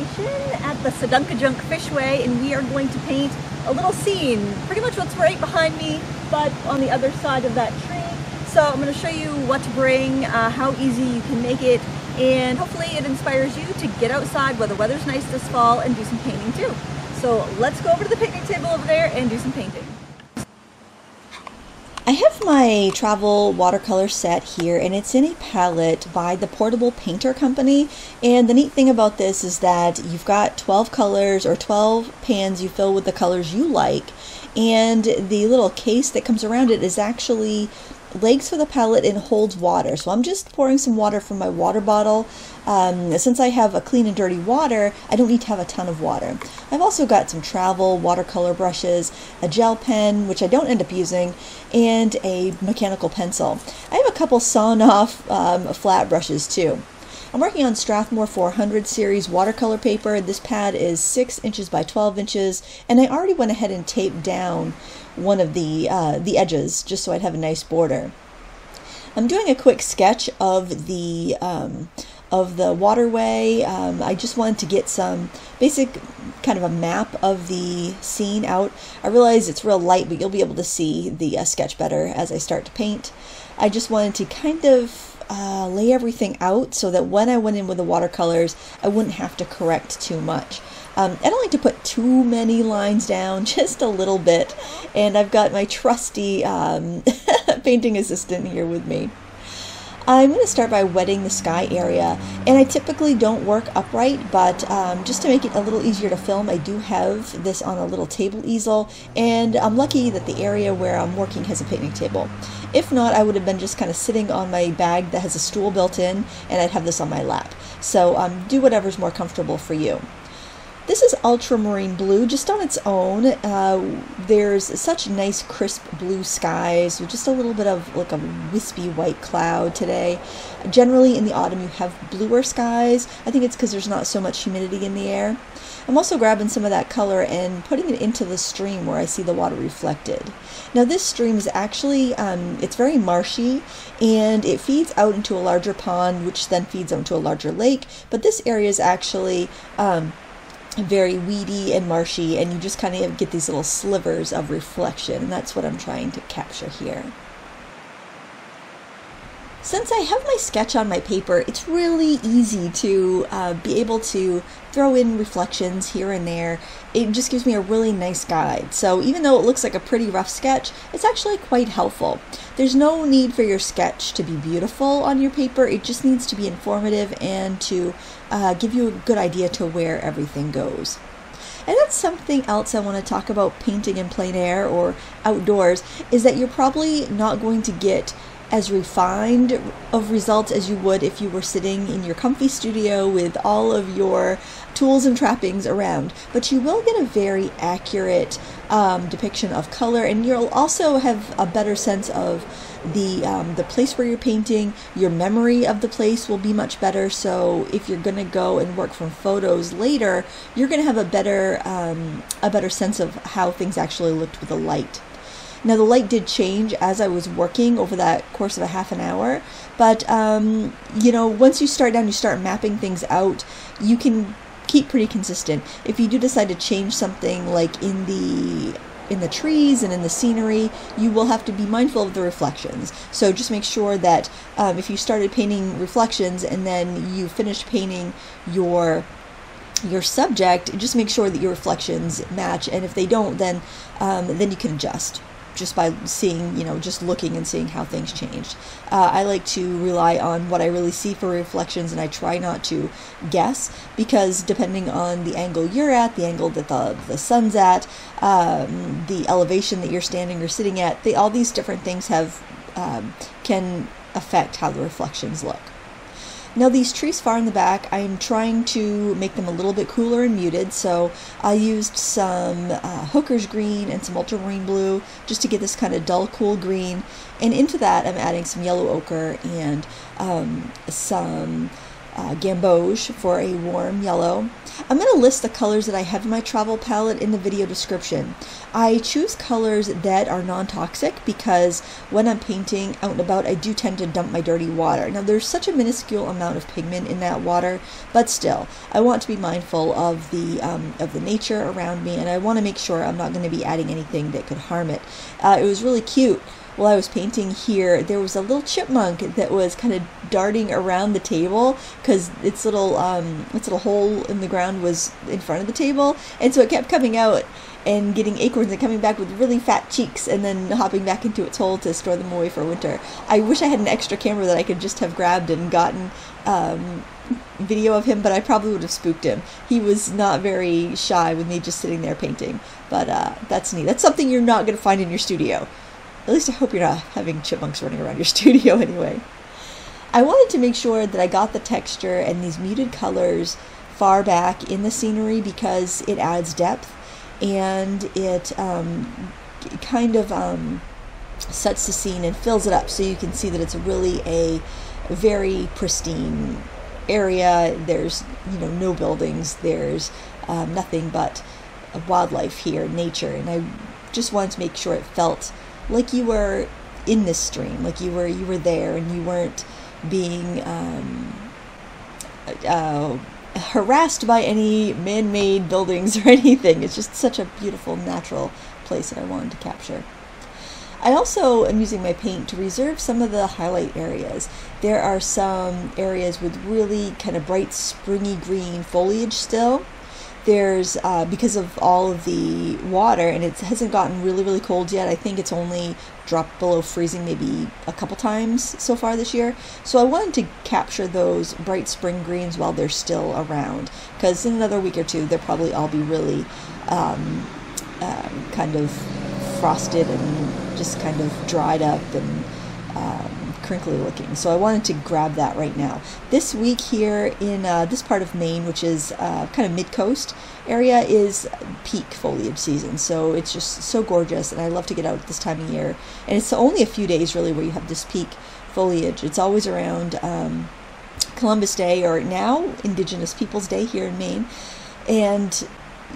location at the Sedgeunkedunk Fishway and we are going to paint a little scene, pretty much what's right behind me, but on the other side of that tree. So I'm going to show you what to bring, uh, how easy you can make it, and hopefully it inspires you to get outside while the weather's nice this fall and do some painting too. So let's go over to the picnic table over there and do some painting. I have my travel watercolor set here and it's in a palette by the Portable Painter Company. And the neat thing about this is that you've got 12 colors or 12 pans you fill with the colors you like. And the little case that comes around it is actually legs for the palette and holds water. So I'm just pouring some water from my water bottle. Um, since I have a clean and dirty water, I don't need to have a ton of water. I've also got some travel watercolor brushes, a gel pen, which I don't end up using, and a mechanical pencil. I have a couple sawn off um, flat brushes too. I'm working on Strathmore 400 series watercolor paper. This pad is 6 inches by 12 inches, and I already went ahead and taped down one of the, uh, the edges just so I'd have a nice border. I'm doing a quick sketch of the um, of the waterway. Um, I just wanted to get some basic kind of a map of the scene out. I realize it's real light, but you'll be able to see the uh, sketch better as I start to paint. I just wanted to kind of uh, lay everything out so that when I went in with the watercolors, I wouldn't have to correct too much. Um, I don't like to put too many lines down, just a little bit. And I've got my trusty um, painting assistant here with me. I'm going to start by wetting the sky area and I typically don't work upright but um, just to make it a little easier to film I do have this on a little table easel and I'm lucky that the area where I'm working has a picnic table. If not I would have been just kind of sitting on my bag that has a stool built in and I'd have this on my lap. So um, do whatever's more comfortable for you. This is ultramarine blue just on its own. Uh, there's such nice crisp blue skies with just a little bit of like a wispy white cloud today. Generally in the autumn you have bluer skies. I think it's because there's not so much humidity in the air. I'm also grabbing some of that color and putting it into the stream where I see the water reflected. Now this stream is actually, um, it's very marshy and it feeds out into a larger pond which then feeds out into a larger lake, but this area is actually um, very weedy and marshy and you just kind of get these little slivers of reflection and that's what I'm trying to capture here. Since I have my sketch on my paper, it's really easy to uh, be able to throw in reflections here and there. It just gives me a really nice guide. So even though it looks like a pretty rough sketch, it's actually quite helpful. There's no need for your sketch to be beautiful on your paper. It just needs to be informative and to uh, give you a good idea to where everything goes. And that's something else I want to talk about painting in plein air or outdoors is that you're probably not going to get as refined of results as you would if you were sitting in your comfy studio with all of your tools and trappings around. But you will get a very accurate um, depiction of color, and you'll also have a better sense of the um, the place where you're painting. Your memory of the place will be much better. So if you're going to go and work from photos later, you're going to have a better um, a better sense of how things actually looked with the light. Now the light did change as I was working over that course of a half an hour, but um, you know, once you start down, you start mapping things out, you can keep pretty consistent. If you do decide to change something like in the in the trees and in the scenery, you will have to be mindful of the reflections. So just make sure that um, if you started painting reflections and then you finished painting your your subject, just make sure that your reflections match. And if they don't, then um, then you can adjust just by seeing, you know, just looking and seeing how things changed. Uh, I like to rely on what I really see for reflections and I try not to guess because depending on the angle you're at, the angle that the, the sun's at, um, the elevation that you're standing or sitting at, they, all these different things have um, can affect how the reflections look. Now these trees far in the back, I'm trying to make them a little bit cooler and muted, so I used some uh, hooker's green and some ultramarine blue just to get this kind of dull, cool green. And into that, I'm adding some yellow ochre and um, some uh, gamboge for a warm yellow. I'm going to list the colors that I have in my travel palette in the video description. I choose colors that are non-toxic because when I'm painting out and about, I do tend to dump my dirty water. Now there's such a minuscule amount of pigment in that water, but still, I want to be mindful of the um, of the nature around me, and I want to make sure I'm not going to be adding anything that could harm it. Uh, it was really cute while I was painting here, there was a little chipmunk that was kind of darting around the table because its little um, its little hole in the ground was in front of the table, and so it kept coming out and getting acorns and coming back with really fat cheeks and then hopping back into its hole to store them away for winter. I wish I had an extra camera that I could just have grabbed and gotten um, video of him, but I probably would have spooked him. He was not very shy with me just sitting there painting, but uh, that's neat. That's something you're not going to find in your studio. At least I hope you're not having chipmunks running around your studio anyway. I wanted to make sure that I got the texture and these muted colors far back in the scenery because it adds depth and it um, kind of um, sets the scene and fills it up so you can see that it's really a very pristine area. There's you know no buildings. There's um, nothing but wildlife here, nature, and I just wanted to make sure it felt like you were in this stream, like you were you were there and you weren't being um, uh, harassed by any man-made buildings or anything. It's just such a beautiful natural place that I wanted to capture. I also am using my paint to reserve some of the highlight areas. There are some areas with really kind of bright springy green foliage still there's uh, because of all of the water and it hasn't gotten really really cold yet i think it's only dropped below freezing maybe a couple times so far this year. So i wanted to capture those bright spring greens while they're still around because in another week or two they'll probably all be really um, um, kind of frosted and just kind of dried up and um, crinkly looking. So I wanted to grab that right now. This week here in uh, this part of Maine, which is uh, kind of mid-coast area, is peak foliage season. So it's just so gorgeous, and I love to get out this time of year. And it's only a few days really where you have this peak foliage. It's always around um, Columbus Day or now Indigenous Peoples Day here in Maine. And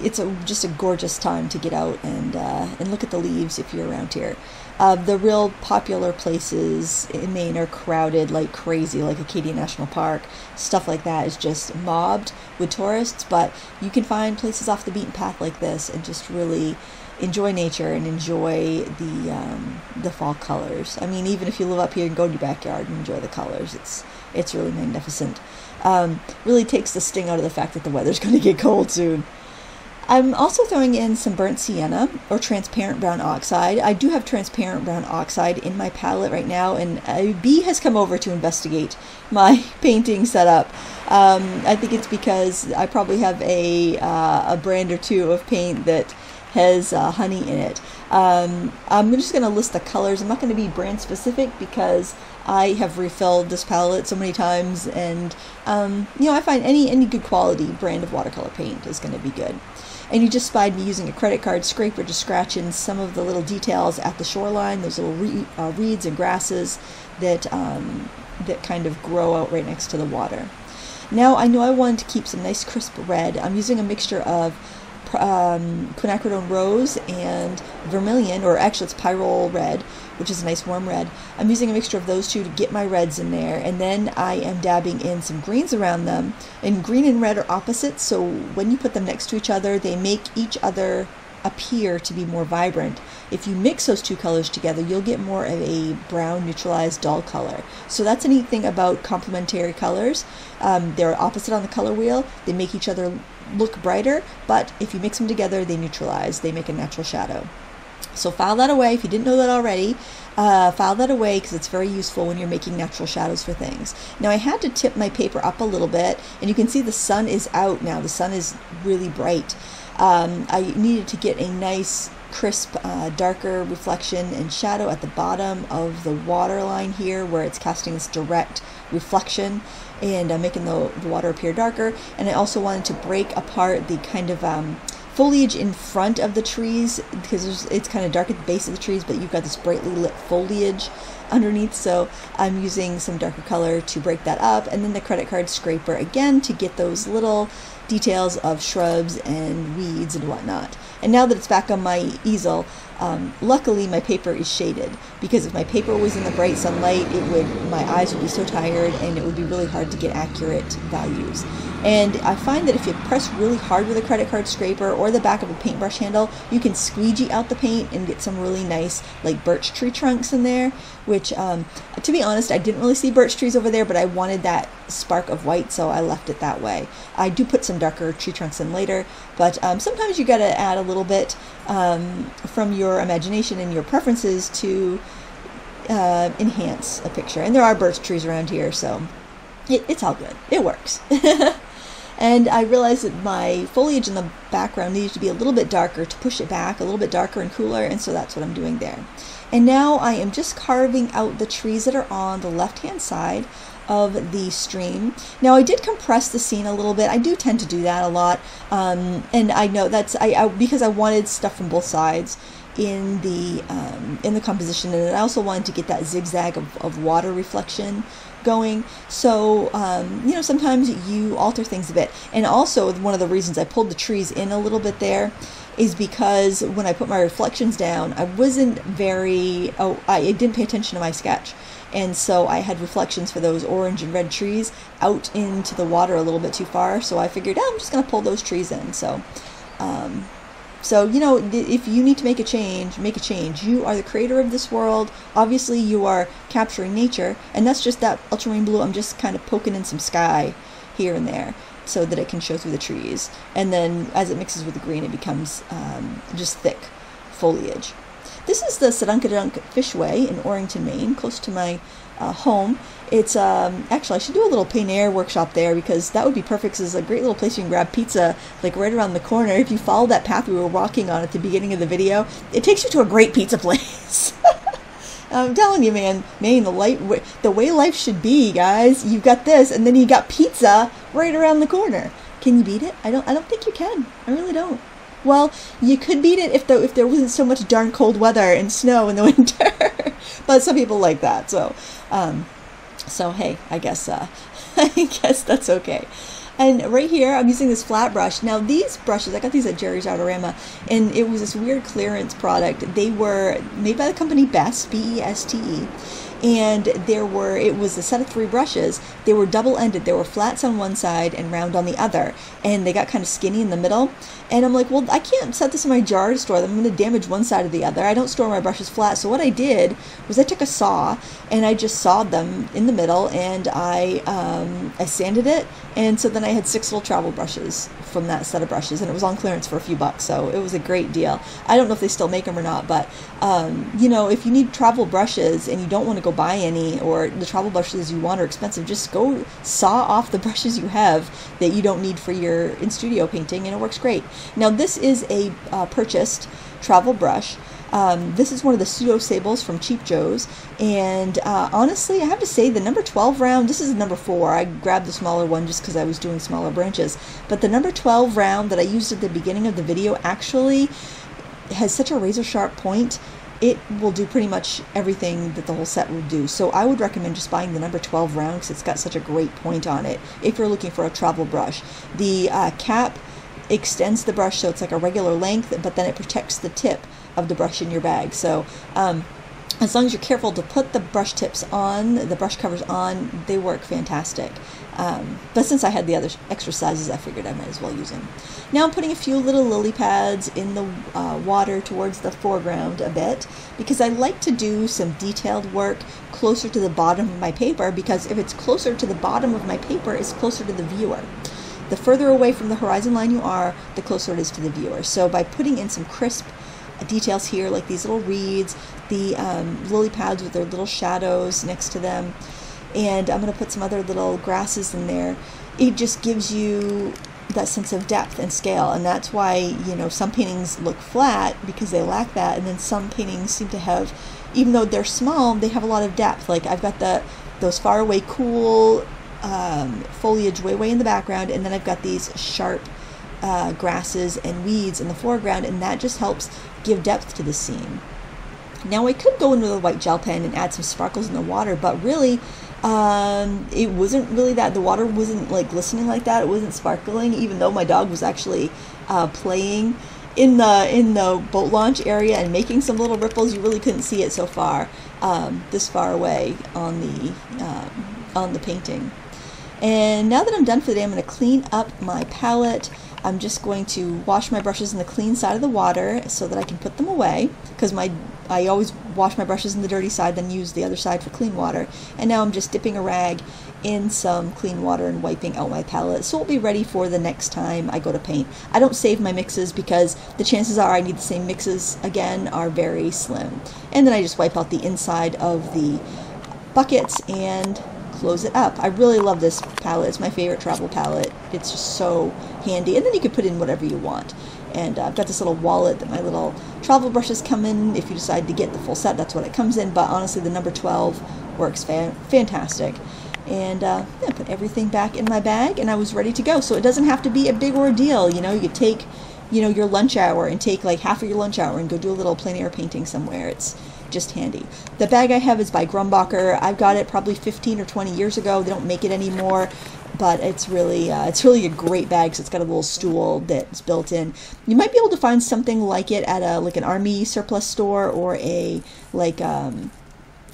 it's a, just a gorgeous time to get out and uh, and look at the leaves if you're around here. Uh, the real popular places in Maine are crowded like crazy, like Acadia National Park. Stuff like that is just mobbed with tourists, but you can find places off the beaten path like this and just really enjoy nature and enjoy the um, the fall colors. I mean, even if you live up here and go to your backyard and enjoy the colors, it's it's really magnificent. Um, really takes the sting out of the fact that the weather's going to get cold soon. I'm also throwing in some burnt sienna or transparent brown oxide. I do have transparent brown oxide in my palette right now, and a bee has come over to investigate my painting setup. Um, I think it's because I probably have a, uh, a brand or two of paint that has uh, honey in it. Um, I'm just going to list the colors. I'm not going to be brand specific because I have refilled this palette so many times, and um, you know I find any any good quality brand of watercolor paint is going to be good and you just spied me using a credit card scraper to scratch in some of the little details at the shoreline, those little re- uh, reeds and grasses that um, that kind of grow out right next to the water. Now I know I wanted to keep some nice crisp red. I'm using a mixture of um, quinacridone rose and vermilion, or actually it's pyrrole red, which is a nice warm red. I'm using a mixture of those two to get my reds in there, and then I am dabbing in some greens around them. And green and red are opposites, so when you put them next to each other, they make each other appear to be more vibrant. If you mix those two colors together, you'll get more of a brown neutralized dull color. So that's a neat thing about complementary colors. Um, they're opposite on the color wheel. They make each other look brighter, but if you mix them together, they neutralize. They make a natural shadow. So file that away if you didn't know that already. Uh, file that away because it's very useful when you're making natural shadows for things. Now I had to tip my paper up a little bit and you can see the sun is out now. The sun is really bright. Um, I needed to get a nice crisp uh, darker reflection and shadow at the bottom of the water line here where it's casting this direct reflection and uh, making the, the, water appear darker and I also wanted to break apart the kind of um, foliage in front of the trees because it's kind of dark at the base of the trees, but you've got this brightly lit foliage underneath. So I'm using some darker color to break that up. And then the credit card scraper again to get those little details of shrubs and weeds and whatnot. And now that it's back on my easel, um, luckily my paper is shaded because if my paper was in the bright sunlight, it would my eyes would be so tired and it would be really hard to get accurate values. And I find that if you press really hard with a credit card scraper or the back of a paintbrush handle, you can squeegee out the paint and get some really nice like birch tree trunks in there, which um, to be honest, I didn't really see birch trees over there, but I wanted that spark of white, so I left it that way. I do put some darker tree trunks in later, but um, sometimes you got to add a little bit um, from your imagination and your preferences to uh, enhance a picture. And there are birch trees around here, so it, it's all good. It works. and I realized that my foliage in the background needed to be a little bit darker to push it back, a little bit darker and cooler, and so that's what I'm doing there. And now I am just carving out the trees that are on the left hand side of the stream. Now I did compress the scene a little bit. I do tend to do that a lot, um, and I know that's I, I, because I wanted stuff from both sides in the um, in the composition, and I also wanted to get that zigzag of, of water reflection going. So, um, you know, sometimes you alter things a bit. And also, one of the reasons I pulled the trees in a little bit there is because when I put my reflections down, I wasn't very, oh, I didn't pay attention to my sketch. And so I had reflections for those orange and red trees out into the water a little bit too far. So I figured, oh, I'm just going to pull those trees in. So, um, so, you know, if you need to make a change, make a change. You are the creator of this world. Obviously, you are capturing nature, and that's just that ultramarine blue. I'm just kind of poking in some sky here and there so that it can show through the trees. And then as it mixes with the green, it becomes um, just thick foliage. This is the Sedgeunkedunk Fishway in Orrington, Maine, close to my uh, home. It's um, actually I should do a little plein air workshop there because that would be perfect. It's a great little place you can grab pizza like right around the corner. If you follow that path we were walking on at the beginning of the video, it takes you to a great pizza place. I'm telling you, man, man, the light, the way life should be, guys. You've got this, and then you got pizza right around the corner. Can you beat it? I don't. I don't think you can. I really don't. Well, you could beat it if the, if there wasn't so much darn cold weather and snow in the winter. but some people like that. So, um, so hey, I guess uh, I guess that's okay. And right here, I'm using this flat brush. Now these brushes, I got these at Jerry's Artorama, and it was this weird clearance product. They were made by the company Best, B-E-S-T-E, and there were it was a set of three brushes. They were double ended they were flats on one side and round on the other. And they got kind of skinny in the middle. And i'm like well i can't set this in my jar to store them. I'm going to damage one side or the other. I don't store my brushes flat. So what i did was i took a saw and i just sawed them in the middle and i um, i sanded it. And so then i had six little travel brushes from that set of brushes and it was on clearance for a few bucks. So it was a great deal. I don't know if they still make them or not but um, you know if you need travel brushes and you don't want to go buy any or the travel brushes you want are expensive, just go saw off the brushes you have that you don't need for your in studio painting and it works great. Now this is a uh, purchased travel brush. Um, this is one of the pseudo sables from Cheap Joe's, and uh, honestly, I have to say the number 12 round. This is number four. I grabbed the smaller one just because I was doing smaller branches, but the number 12 round that I used at the beginning of the video actually has such a razor sharp point it will do pretty much everything that the whole set will do. So I would recommend just buying the number 12 round because it's got such a great point on it if you're looking for a travel brush. The uh, cap extends the brush so it's like a regular length, but then it protects the tip of the brush in your bag. So um, as long as you're careful to put the brush tips on, the brush covers on, they work fantastic. Um, but since I had the other extra sizes, I figured I might as well use them. Now I'm putting a few little lily pads in the uh, water towards the foreground a bit because I like to do some detailed work closer to the bottom of my paper because if it's closer to the bottom of my paper, it's closer to the viewer. The further away from the horizon line you are, the closer it is to the viewer. So by putting in some crisp details here, like these little reeds, the um, lily pads with their little shadows next to them, and I'm going to put some other little grasses in there. It just gives you that sense of depth and scale, and that's why you know some paintings look flat because they lack that, and then some paintings seem to have, even though they're small, they have a lot of depth. Like I've got the those far away cool um, foliage way way in the background, and then I've got these sharp uh, grasses and weeds in the foreground, and that just helps give depth to the scene. Now I could go in with a white gel pen and add some sparkles in the water, but really, um, it wasn't really that. The water wasn't like glistening like that. It wasn't sparkling, even though my dog was actually uh, playing in the in the boat launch area and making some little ripples. You really couldn't see it so far, um, this far away on the um, on the painting. And now that I'm done for the day, I'm going to clean up my palette. I'm just going to wash my brushes in the clean side of the water so that I can put them away because my I always wash my brushes in the dirty side then use the other side for clean water and now I'm just dipping a rag in some clean water and wiping out my palette so it'll be ready for the next time I go to paint. I don't save my mixes because the chances are I need the same mixes again are very slim and then I just wipe out the inside of the buckets and close it up. I really love this palette. It's my favorite travel palette. It's just so handy. And then you can put in whatever you want. And uh, I've got this little wallet that my little travel brushes come in. If you decide to get the full set, that's what it comes in. But honestly, the number 12 works fa fantastic. And uh, yeah, put everything back in my bag, and I was ready to go. So it doesn't have to be a big ordeal. You know, you could take, you know, your lunch hour and take like half of your lunch hour and go do a little plein air painting somewhere. It's just handy. The bag I have is by Grumbacher. I've got it probably 15 or 20 years ago. They don't make it anymore, but it's really uh, it's really a great bag because it's got a little stool that's built in. You might be able to find something like it at a like an army surplus store or a like um,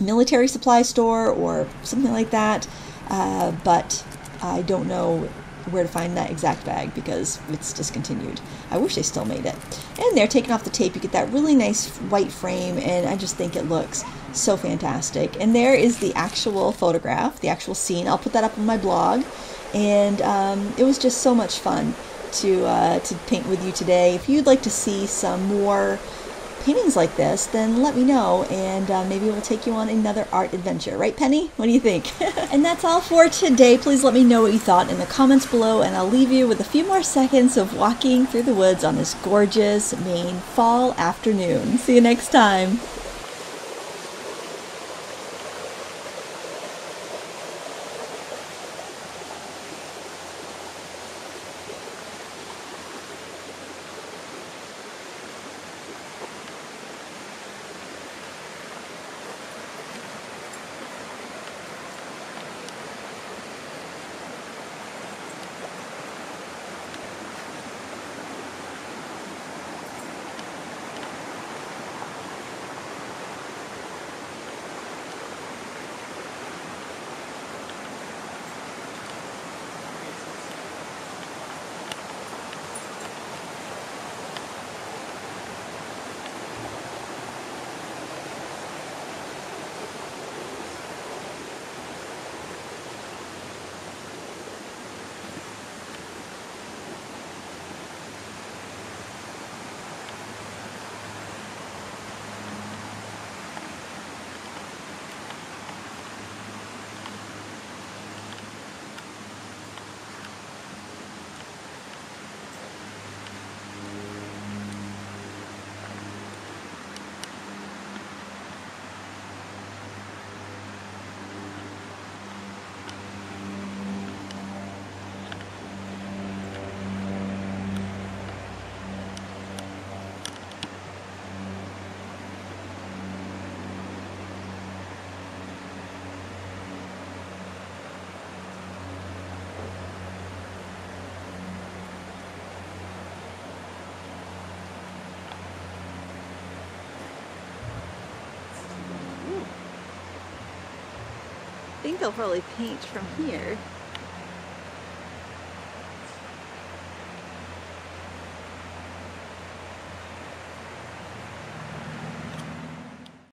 military supply store or something like that. Uh, but I don't know where to find that exact bag because it's discontinued. I wish they still made it. And they're taking off the tape. You get that really nice white frame, and I just think it looks so fantastic. And there is the actual photograph, the actual scene. I'll put that up on my blog. And um, it was just so much fun to uh, to paint with you today. If you'd like to see some more paintings like this, then let me know and uh, maybe we'll take you on another art adventure. Right, Penny? What do you think? and that's all for today. Please let me know what you thought in the comments below, and I'll leave you with a few more seconds of walking through the woods on this gorgeous Maine fall afternoon. See you next time. Think they'll probably paint from here.